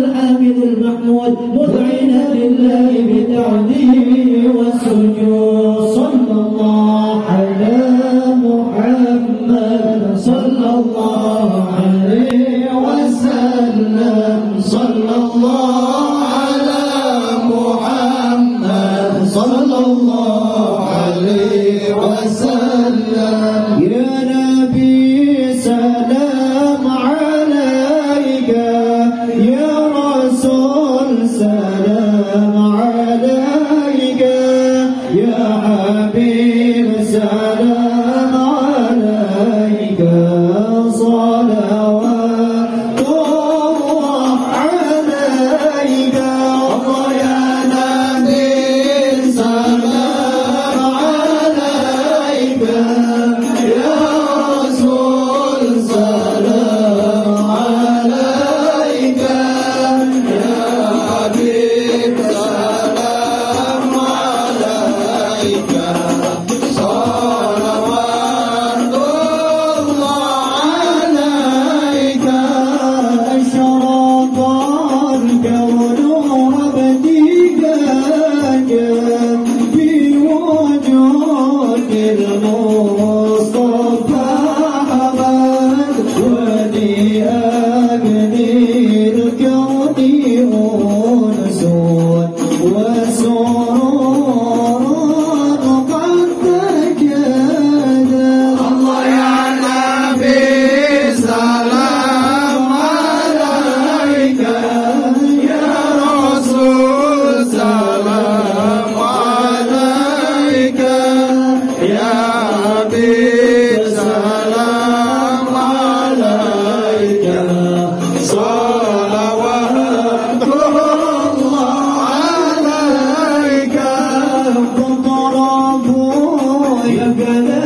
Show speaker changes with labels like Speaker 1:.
Speaker 1: الحامد المحمود مذعنا لله بتعظيمه والسجود. صلى الله على Magana